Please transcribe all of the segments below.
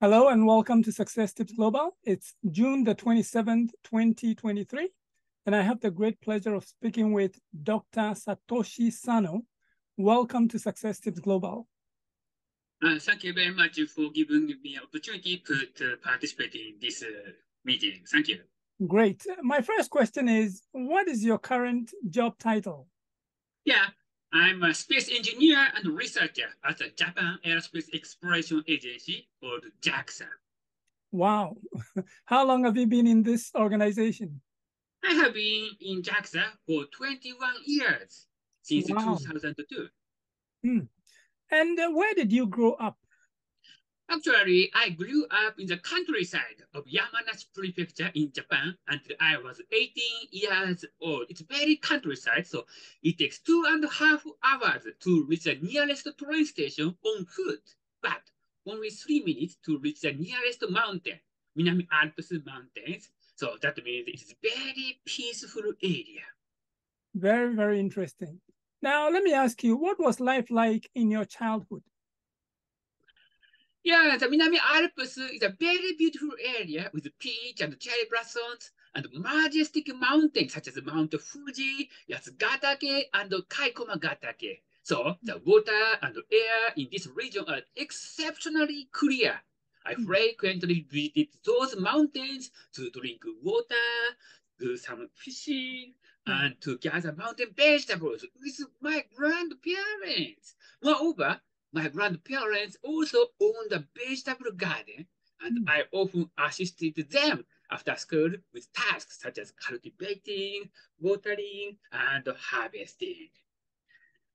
Hello and welcome to Success Tips Global. It's June the 27th, 2023, and I have the great pleasure of speaking with Dr. Satoshi Sano. Welcome to Success Tips Global. Uh, thank you very much for giving me opportunity to, to participate in this uh, meeting. Thank you. Great. My first question is What is your current job title? Yeah, I'm a space engineer and researcher at the Japan Aerospace Exploration Agency, called JAXA. Wow. How long have you been in this organization? I have been in JAXA for 21 years, since Wow. 2002. Hmm. And uh, where did you grow up? Actually, I grew up in the countryside of Yamanashi Prefecture in Japan until I was 18 years old. It's very countryside, so it takes two and a half hours to reach the nearest train station on foot, but only three minutes to reach the nearest mountain, Minami Alps Mountains. So that means it's a very peaceful area. Very, very interesting. Now, let me ask you, what was life like in your childhood? Yeah, the Minami Alps is a very beautiful area with peach and cherry blossoms and majestic mountains such as Mount Fuji, Yatsugatake, and Kaikoma-gatake. So the water and air in this region are exceptionally clear. I Hmm. frequently visited those mountains to drink water, do some fishing, Hmm. and to gather mountain vegetables with my grandparents. Moreover, my grandparents also owned a vegetable garden, and Mm. I often assisted them after school with tasks such as cultivating, watering, and harvesting.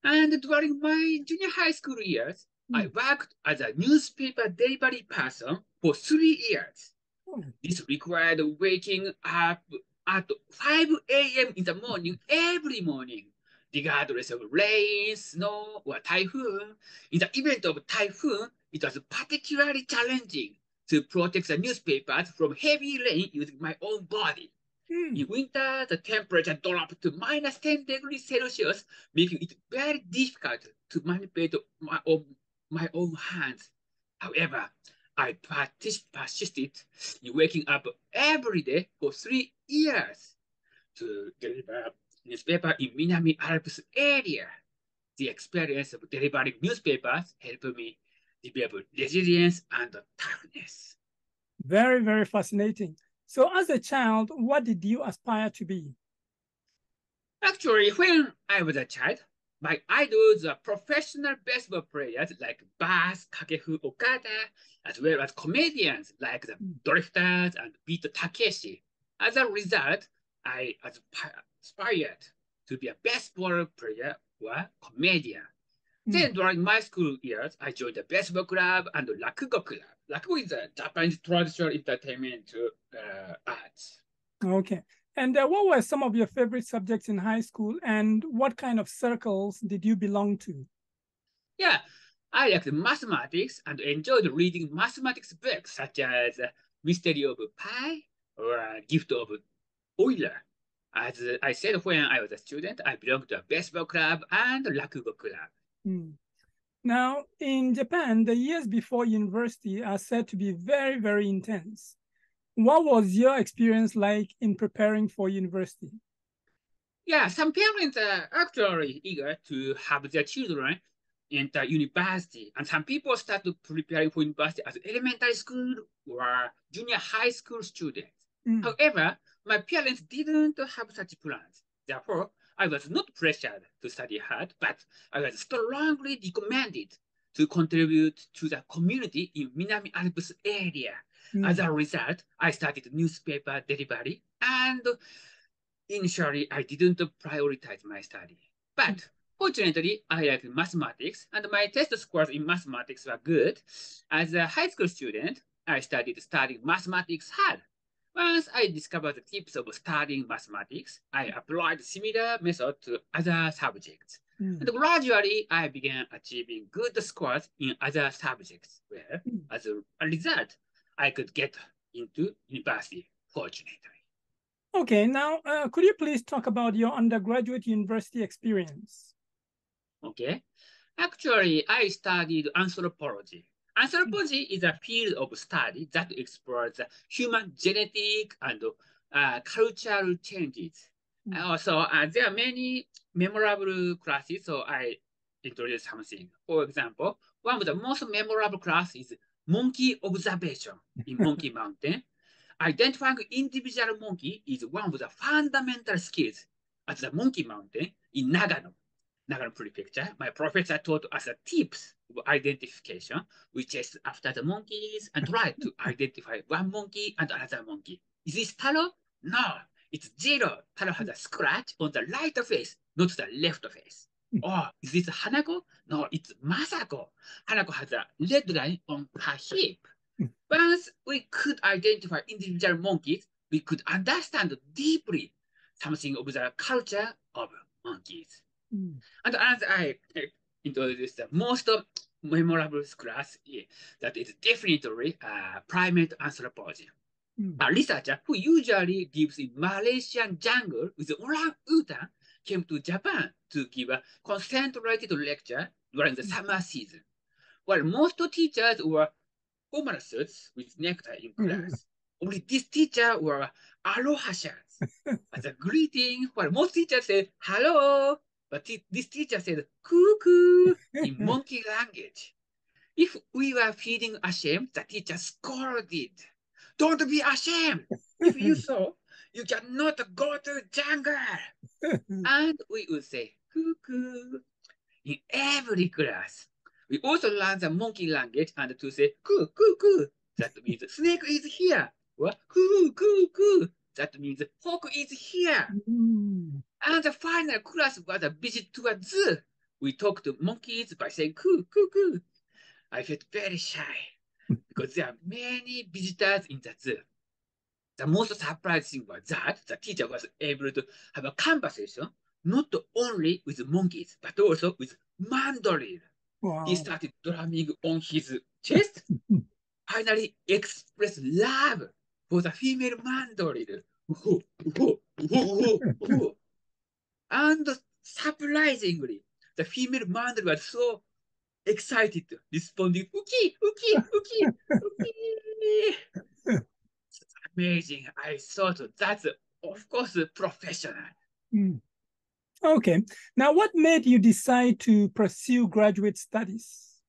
And during my junior high school years, I worked as a newspaper delivery person for three years. Oh, This required waking up at 5 a.m. in the morning every morning, regardless of rain, snow, or typhoon. In the event of typhoon, it was particularly challenging to protect the newspapers from heavy rain using my own body. hmm. In winter, the temperature dropped to minus 10 degrees Celsius, making it very difficult to manipulate my own, my own hands. However, I persisted in waking up every day for three years to deliver newspaper in Minami Alps area. The experience of delivering newspapers helped me develop resilience and toughness. Very, very fascinating. So, as a child, what did you aspire to be? Actually, when I was a child, my idols are professional baseball players like Bass, Kakefu Okada, as well as comedians like the Mm. Drifters and Beat Takeshi. As a result, I aspired to be a baseball player or comedian. Mm. Then during my school years, I joined the baseball club and the Rakugo club. Rakugo is a Japanese traditional entertainment uh, arts. Okay. And uh, what were some of your favorite subjects in high school, and what kind of circles did you belong to? Yeah, I liked mathematics and enjoyed reading mathematics books such as Mystery of Pi or Gift of Euler. As I said when I was a student, I belonged to a baseball club and Rakugo club. Hmm. Now, in Japan, the years before university are said to be very, very intense. What was your experience like in preparing for university? Yeah, some parents are actually eager to have their children enter university, and some people start to preparing for university as elementary school or junior high school students. Hmm. However, my parents didn't have such plans. Therefore, I was not pressured to study hard, but I was strongly recommended to contribute to the community in Minami Alps area. Hmm. As a result, I started newspaper delivery, and initially I didn't prioritize my study. But fortunately, I liked mathematics, and my test scores in mathematics were good. As a high school student, I started studying mathematics hard. Once I discovered the tips of studying mathematics, I applied similar method to other subjects. Hmm. And gradually, I began achieving good scores in other subjects, where, Hmm. as a result, I could get into university, fortunately. Okay, now uh, could you please talk about your undergraduate university experience? Okay. Actually, I studied anthropology. Anthropology is a field of study that explores human genetic and uh, cultural changes. Mm. Also, uh, there are many memorable classes, so I introduce something. For example, one of the most memorable class is monkey observation in Monkey Mountain. Identifying individual monkey is one of the fundamental skills at the Monkey Mountain in Nagano, Nagano Prefecture. My professor taught us a tips of identification. We chase after the monkeys and try to identify one monkey and another monkey. Is this Taro? No, it's Jiro. Taro has a scratch on the right face, not the left face. Hmm. Oh, is this Hanako? No, it's Masako. Hanako has a red line on her hip. Hmm. Once we could identify individual monkeys, we could understand deeply something of the culture of monkeys. Mm. And as I introduced the most memorable class, yeah, that is definitely uh, primate anthropology. Mm. A researcher who usually lives in Malaysian jungle with orangutan came to Japan to give a concentrated lecture during the summer season. While most teachers were formal suits with necktie in class, only this teacher wore aloha shirts as a greeting, while most teachers said hello, but thi- this teacher said cuckoo in monkey language. If we were feeling ashamed, the teacher scolded. Don't be ashamed. If you so, you cannot go to jungle. And we would say cuckoo in every class. We also learn the monkey language and to say coo coo coo. That means snake is here. What? Coo coo coo. That means hawk is here. Mm. And the final class was a visit to a zoo. We talked to monkeys by saying coo coo coo. I felt very shy because there are many visitors in the zoo. The most surprising was that the teacher was able to have a conversation not only with monkeys but also with mandrill. Wow. He started drumming on his chest, finally expressed love for the female mandrill. And surprisingly, the female mandrill was so excited, responding, Uki, Uki, Uki, Uki. Amazing. I thought that's, of course, professional. Mm. Okay. Now, what made you decide to pursue graduate studies?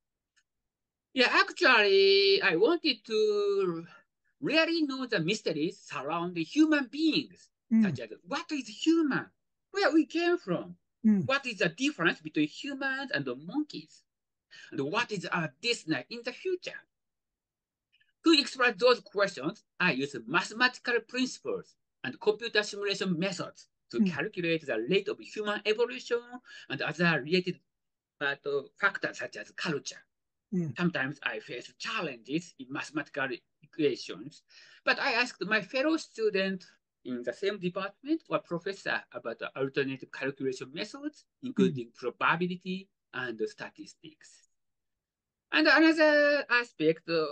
Yeah, actually, I wanted to really know the mysteries surrounding human beings, Mm. such as what is human, where we came from, Mm. what is the difference between humans and the monkeys, and what is our destiny in the future. To explore those questions, I use mathematical principles and computer simulation methods to Mm. calculate the rate of human evolution and other related uh, factors such as culture. Mm. Sometimes I face challenges in mathematical equations, but I asked my fellow student in the same department or professor about the alternative calculation methods, including probability and statistics. And another aspect, uh,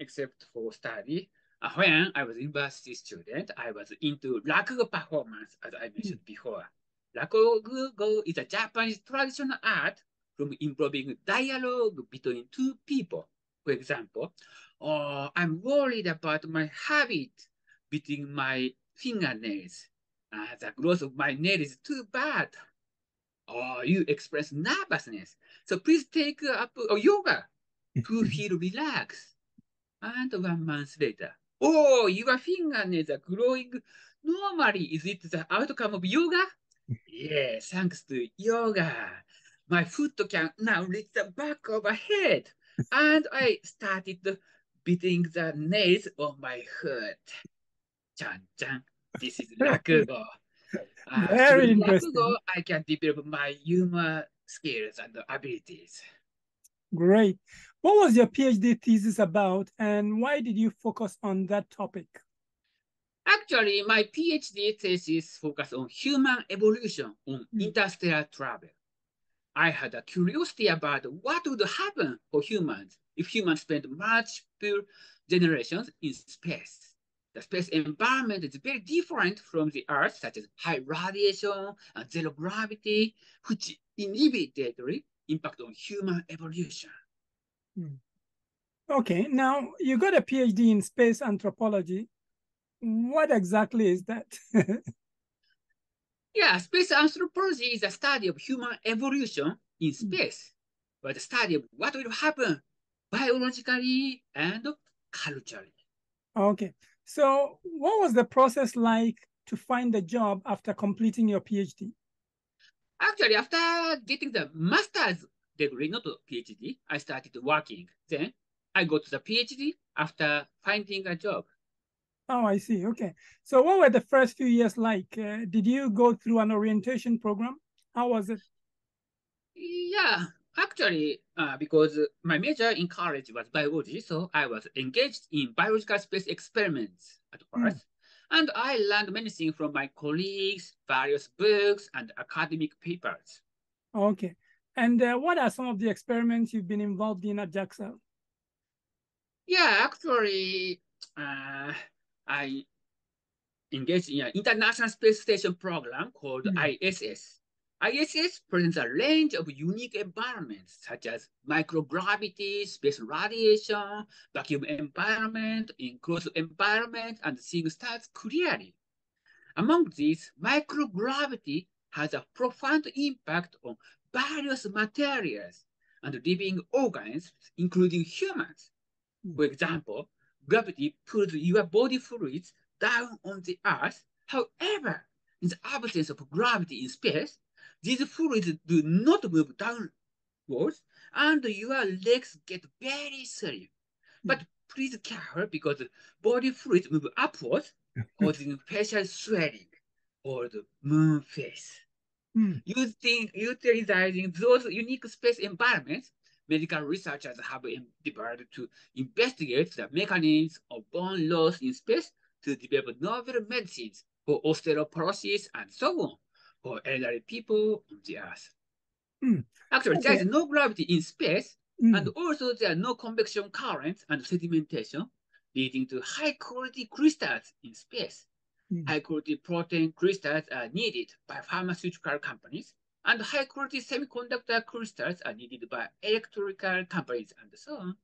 except for study, uh, when I was a university student, I was into rakugo performance, as I mentioned before. Rakugo is a Japanese traditional art from improving dialogue between two people. For example, oh, I'm worried about my habit between my fingernails. Uh, the growth of my nail is too bad. Or you express nervousness. So please take up uh, yoga to feel relaxed. And one month later, oh, your fingernails are growing normally. Is it the outcome of yoga? yes, thanks to yoga. My foot can now reach the back of my head. And I started beating the nails on my foot. Chan chan. This is rakugo. Uh, Very interesting. Rakugo, I can develop my humor skills and abilities. Great. What was your PhD thesis about, and why did you focus on that topic? Actually, my PhD thesis focused on human evolution on Mm. interstellar travel. I had a curiosity about what would happen for humans if humans spent multiple generations in space. The space environment is very different from the Earth, such as high radiation and zero gravity, which inevitably impact on human evolution. Okay, now you got a PhD in space anthropology. What exactly is that? yeah, space anthropology is a study of human evolution in Hmm. space, but the study of what will happen biologically and culturally. okay, so what was the process like to find a job after completing your PhD? Actually, after getting the master's degree, not a PhD, I started working. Then I got the PhD after finding a job. Oh, I see. Okay. So what were the first few years like? Uh, did you go through an orientation program? How was it? Yeah, actually, uh, because my major in college was biology, so I was engaged in biological space experiments at Hmm. first. And I learned many things from my colleagues, various books, and academic papers. Okay. And uh, what are some of the experiments you've been involved in at JAXA? Yeah, actually, uh, I engaged in an International Space Station program called Hmm. ISS. ISS presents a range of unique environments such as microgravity, space radiation, vacuum environment, enclosed environment, and seeing stars clearly. Among these, microgravity has a profound impact on various materials and living organisms, including humans. For example, gravity pulls your body fluids down on the Earth. However, in the absence of gravity in space, these fluids do not move downwards, and your legs get very slim. But please careful because body fluids move upwards, causing facial swelling or the moon face. Hmm. Using utilizing those unique space environments, medical researchers have endeavored to investigate the mechanisms of bone loss in space to develop novel medicines for osteoporosis and so on for elderly people on the Earth. Hmm. Actually, there is no gravity in space, Hmm. and also there are no convection currents and sedimentation, leading to high quality crystals in space. Hmm. High quality protein crystals are needed by pharmaceutical companies, and high quality semiconductor crystals are needed by electrical companies, and so on.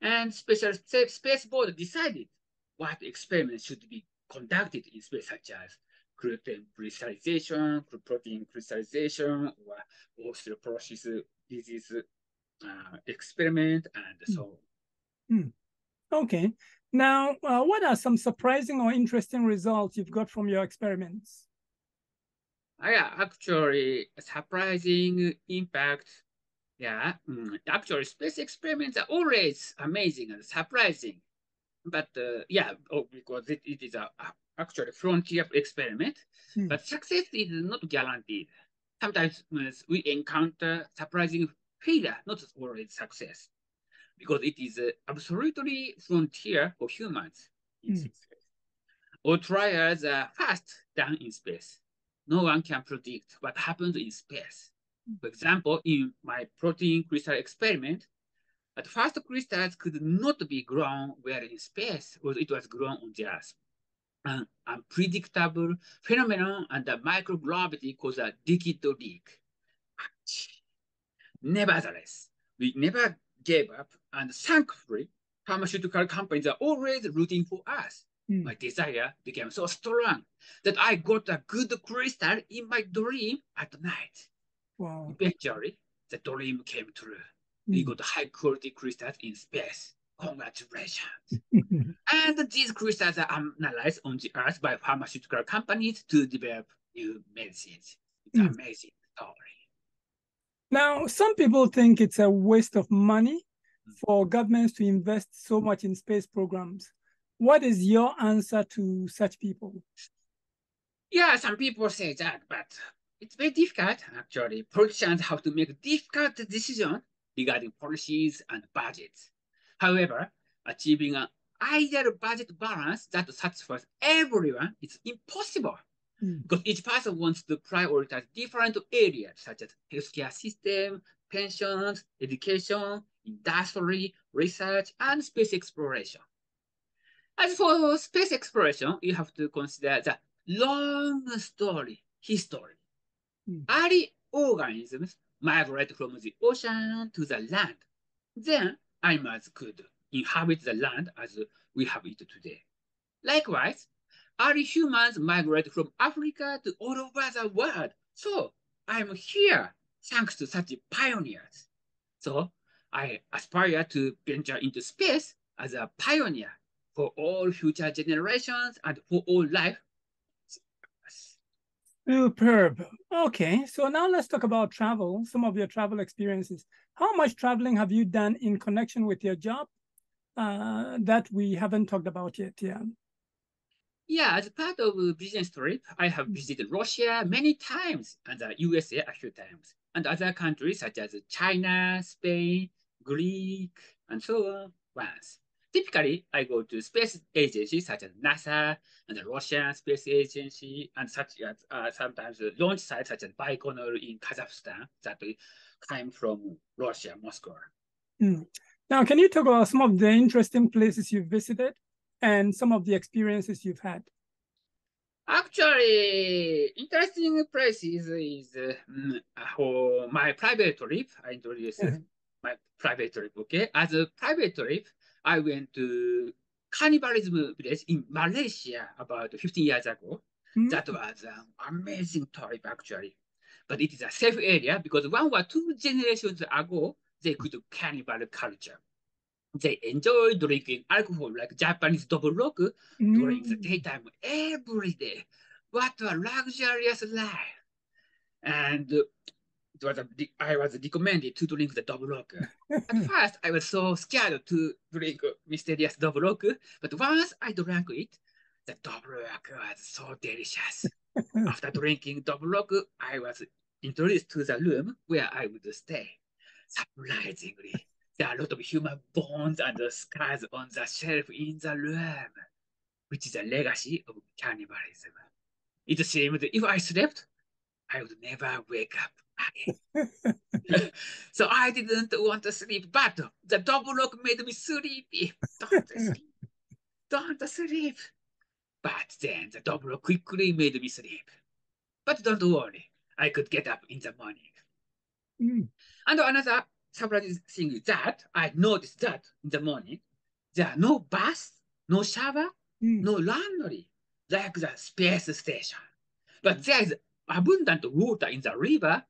And special space board decided what experiments should be conducted in space, such as gluten crystallization, protein crystallization, or osteoporosis disease uh, experiment, and so on. Okay. Now, uh, what are some surprising or interesting results you've got from your experiments? Uh, yeah, actually, surprising impact. Yeah, mm, actually, space experiments are always amazing and surprising. But uh, yeah, oh, because it, it is a, a actually frontier experiment, Hmm. but success is not guaranteed. Sometimes uh, we encounter surprising failure, not always success, because it is uh, absolutely frontier for humans in Hmm. space. All trials are fast done in space. No one can predict what happens in space. For example, in my protein crystal experiment, at first crystals could not be grown well in space, or it was grown on the Earth. An unpredictable phenomenon under microgravity caused a liquid leak. Nevertheless, we never gave up, and thankfully, pharmaceutical companies are always rooting for us. Hmm. My desire became so strong that I got a good crystal in my dream at night. Wow. Eventually, the dream came true. We Hmm. got high quality crystals in space. Congratulations. And these crystals are analyzed on the earth by pharmaceutical companies to develop new medicines. It's an Mm. amazing story. Now, some people think it's a waste of money for governments to invest so much in space programs. What is your answer to such people? Yeah, some people say that, but it's very difficult actually. Politicians have to make difficult decisions regarding policies and budgets. However, achieving an ideal budget balance that satisfies everyone is impossible Hmm. because each person wants to prioritize different areas such as healthcare system, pensions, education, industry, research, and space exploration. As for space exploration, you have to consider the long story, history. Hmm. Early organisms migrate from the ocean to the land. Then, animals could inhabit the land as we have it today. Likewise, early humans migrated from Africa to all over the world. So I'm here thanks to such pioneers. So I aspire to venture into space as a pioneer for all future generations and for all life. Superb. Okay, so now let's talk about travel, some of your travel experiences. How much traveling have you done in connection with your job uh, that we haven't talked about yet? Yeah. Yeah, as part of a business trip, I have visited Russia many times and the USA a few times, and other countries such as China, Spain, Greek, and so on once. Typically, I go to space agencies such as NASA and the Russian Space Agency, and such as uh, sometimes launch sites such as Baikonur in Kazakhstan that came from Russia, Moscow. Mm. Now, can you talk about some of the interesting places you've visited and some of the experiences you've had? Actually, interesting places is uh, for my private trip. I introduced mm -hmm. my private trip. Okay, as a private trip, I went to cannibalism village in Malaysia about 15 years ago. Mm. That was an amazing trip actually. But it is a safe area because one or two generations ago, they could cannibal culture. They enjoy drinking alcohol like Japanese doburoku mm. during the daytime every day. What a luxurious life. And was a, I was recommended to drink the doburoku. At first, I was so scared to drink mysterious doburoku, but once I drank it, the doburoku was so delicious. After drinking doburoku, I was introduced to the room where I would stay. Surprisingly, there are a lot of human bones and scars on the shelf in the room, which is a legacy of cannibalism. It seemed if I slept, I would never wake up so I didn't want to sleep, but the doburoku made me sleepy. Don't sleep. Don't sleep. But then the doburoku quickly made me sleep. But don't worry, I could get up in the morning. Mm. And another surprising thing is that I noticed that in the morning, there are no bath, no shower, mm. no laundry, like the space station. But there is abundant water in the river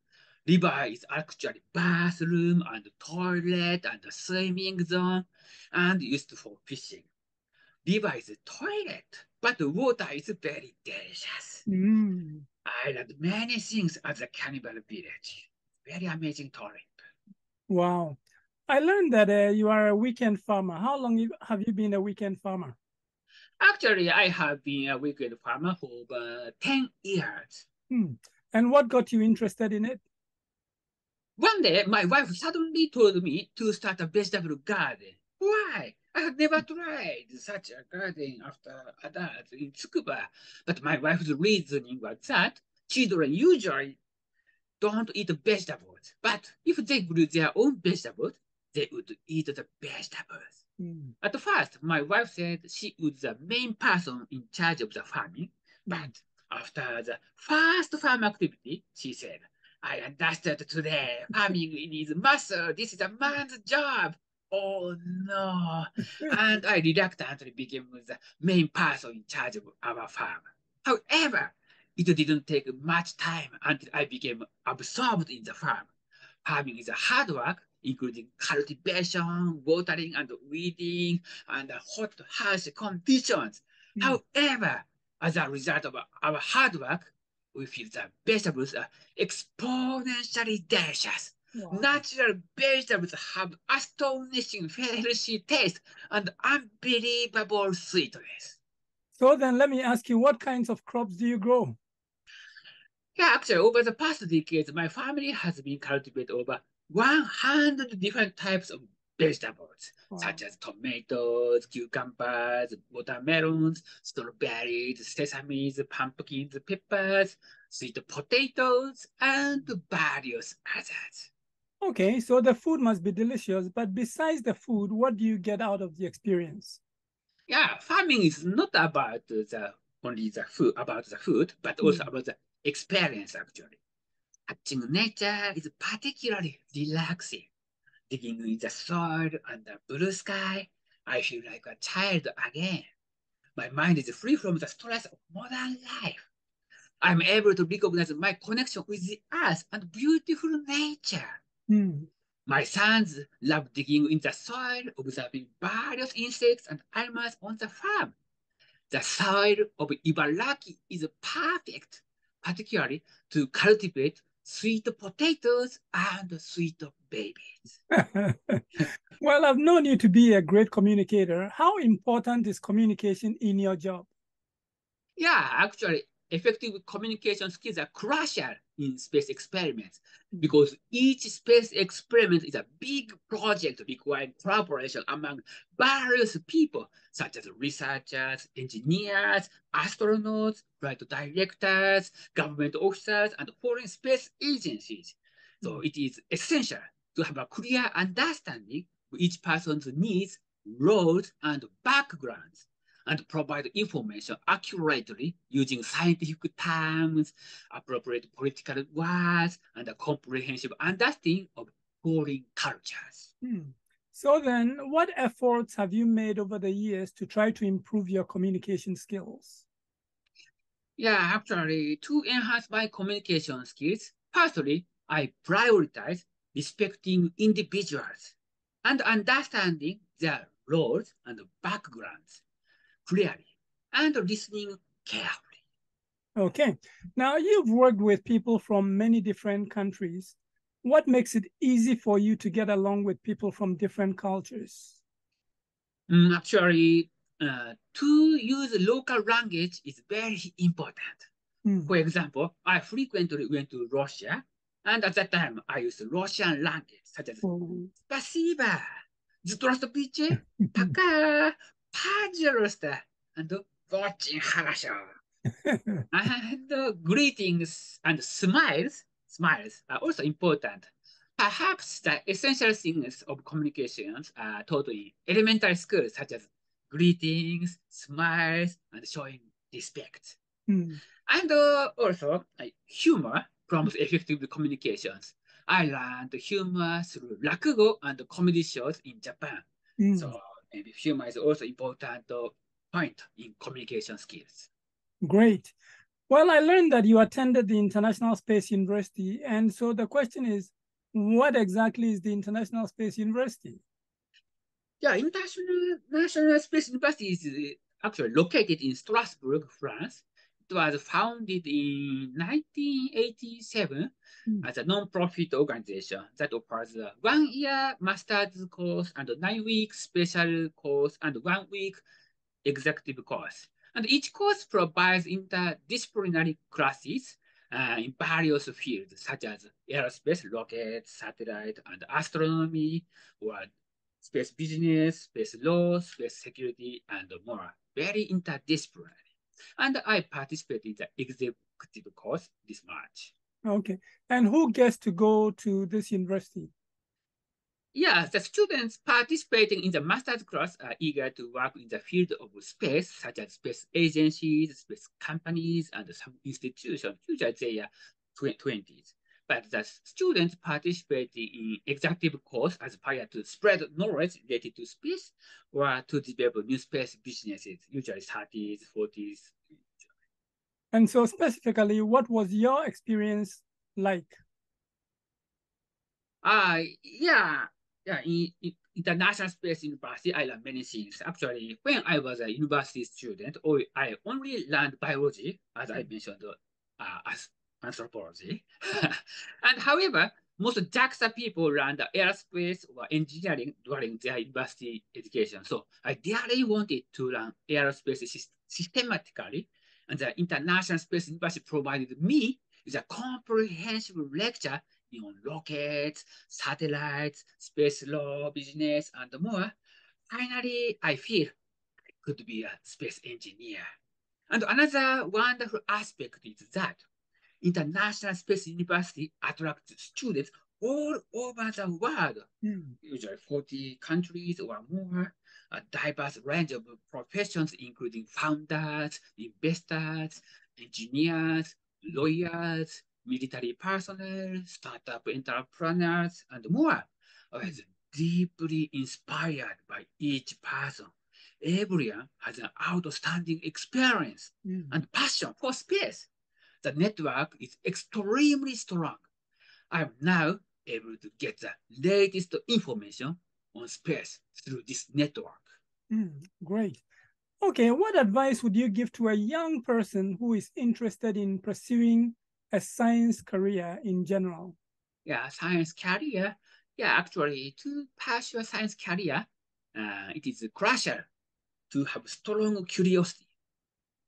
River is actually bathroom and toilet and swimming zone and used for fishing. River is a toilet, but the water is very delicious. Mm. I learned many things at the cannibal village. Very amazing trip. Wow. I learned that uh, you are a weekend farmer. How long have you been a weekend farmer? Actually, I have been a weekend farmer for over 10 years. Hmm. And what got you interested in it? One day, my wife suddenly told me to start a vegetable garden. Why? I had never tried such a garden after adults in Tsukuba. But my wife's reasoning was that children usually don't eat vegetables. But if they grew their own vegetables, they would eat the vegetables. Mm. At first, my wife said she was the main person in charge of the farming. But after the first farm activity, she said, I understood today. Farming needs muscle. This is a man's job. Oh no. and I reluctantly became the main person in charge of our farm. However, it didn't take much time until I became absorbed in the farm. Farming is a hard work, including cultivation, watering, and weeding, and hot, harsh conditions. Mm. However, as a result of our hard work, we feel that vegetables are exponentially delicious. Wow. Natural vegetables have um, astonishing healthy taste and unbelievable sweetness. So then let me ask you, what kinds of crops do you grow? Yeah, actually, over the past decades, my family has been cultivating over 100 different types of vegetables, wow. such as tomatoes, cucumbers, watermelons, strawberries, sesames, pumpkins, peppers, sweet potatoes, and various others. Okay, so the food must be delicious, but besides the food, what do you get out of the experience? Yeah, farming is not about the only the food about the food, but also mm. about the experience actually. Touching nature is particularly relaxing digging in the soil under blue sky, I feel like a child again. My mind is free from the stress of modern life. I'm able to recognize my connection with the earth and beautiful nature. Mm. My sons love digging in the soil, observing various insects and animals on the farm. The soil of Ibaraki is perfect, particularly to cultivate sweet potatoes and sweet babies. well, I've known you to be a great communicator. How important is communication in your job? Yeah, actually, effective communication skills are crucial in space experiments hmm. because each space experiment is a big project requiring collaboration among various people, such as researchers, engineers, astronauts, flight directors, government officers, and foreign space agencies. So hmm. it is essential to have a clear understanding of each person's needs, roles, and backgrounds and provide information accurately using scientific terms, appropriate political words, and a comprehensive understanding of foreign cultures. Hmm. So then, what efforts have you made over the years to try to improve your communication skills? Yeah, actually, to enhance my communication skills, firstly, I prioritize respecting individuals and understanding their roles and backgrounds clearly and listening carefully. Okay. Now, you've worked with people from many different countries. What makes it easy for you to get along with people from different cultures? Mm, actually, uh, to use local language is very important. Mm. For example, I frequently went to Russia, and at that time, I used Russian language, such as Oh. Спасибо, Здравствуйте, пока, pajalosta and watching harasho. and uh, greetings and smiles, smiles are also important. Perhaps the essential things of communications are taught in elementary schools, such as greetings, smiles, and showing respect. Mm. And uh, also, uh, humor promotes effective communications. I learned humor through rakugo and comedy shows in Japan. Mm. So maybe humor is also important uh, point in communication skills. Great. Well, I learned that you attended the International Space University. And so the question is, what exactly is the International Space University? Yeah, International National Space University is uh, actually located in Strasbourg, France. It was founded in 1987 Mm. as a non-profit organization that offers a one-year master's course and a nine-week special course and one-week executive course. And each course provides interdisciplinary classes uh, in various fields, such as aerospace, rockets, satellite, and astronomy, or space business, space law, space security, and more. Very interdisciplinary. And I participated in the executive course this March. Okay. And who gets to go to this university? Yeah, the students participating in the master's class are eager to work in the field of space, such as space agencies, space companies, and some institutions, usually they are 20s. But the students participating in executive course aspire to spread knowledge related to space or to develop new space businesses, usually 30s, 40s. And so, specifically, what was your experience like? Uh, yeah, yeah, in, in International Space University, I learned many things. Actually, when I was a university student, or I only learned biology, as I mentioned, uh, as anthropology. and however, most JAXA people learned aerospace or engineering during their university education. So I dearly wanted to learn aerospace systematically, and the International Space University provided me with a comprehensive lecture on rockets, satellites, space law, business, and more. Finally, I feel I could be a space engineer. And another wonderful aspect is that International Space University attracts students all over the world, Mm. usually 40 countries or more, a diverse range of professions, including founders, investors, engineers, lawyers, military personnel, startup entrepreneurs, and more. With deeply inspired by each person. Everyone has an outstanding experience Mm. and passion for space. The network is extremely strong. I'm now able to get the latest information on space through this network. Mm, great. Okay, what advice would you give to a young person who is interested in pursuing a science career in general? Yeah, science career. Yeah, actually, to pursue a science career, uh, it is crucial to have strong curiosity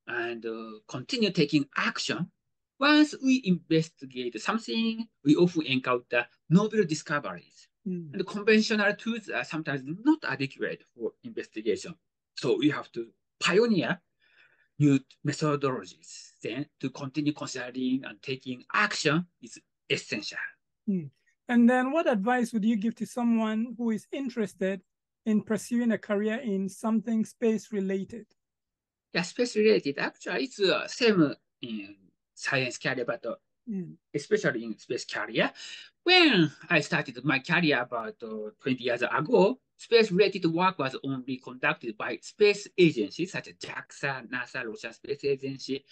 and uh, continue taking action. Once we investigate something, we often encounter novel discoveries. Mm, And conventional tools are sometimes not adequate for investigation. So we have to pioneer new methodologies. Then to continue considering and taking action is essential. And then what advice would you give to someone who is interested in pursuing a career in something space related? Yeah, space related. Actually, it's uh, same in science career, but uh, Mm, especially in space career. When I started my career about uh, 20 years ago, space-related work was only conducted by space agencies such as JAXA, NASA, Russian Space Agency,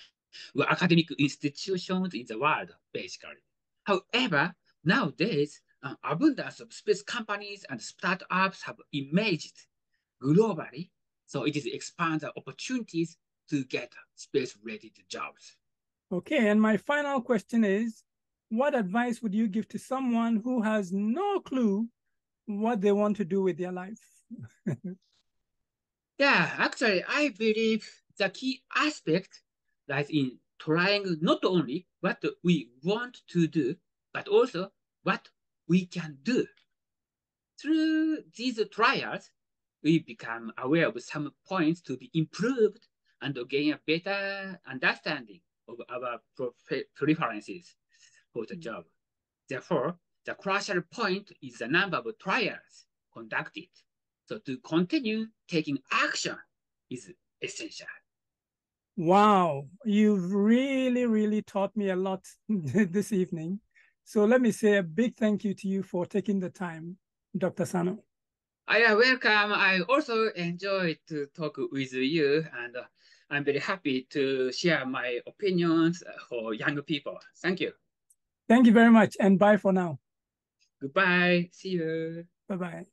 were academic institutions in the world, basically. However, nowadays, an abundance of space companies and startups have emerged globally, so it is expand the opportunities to get space-related jobs. Okay, and my final question is what advice would you give to someone who has no clue what they want to do with their life? Yeah, actually, I believe the key aspect lies in trying not only what we want to do, but also what we can do. Through these trials, we become aware of some points to be improved and to gain a better understanding of our preferences for the Mm. job. Therefore, the crucial point is the number of trials conducted. So to continue taking action is essential. Wow, you've really, really taught me a lot this evening. So let me say a big thank you to you for taking the time, Dr. Sano. I am welcome. I also enjoyed to talk with you, and I'm very happy to share my opinions uh, for young people. Thank you. Thank you very much, and bye for now. Goodbye. See you. Bye bye.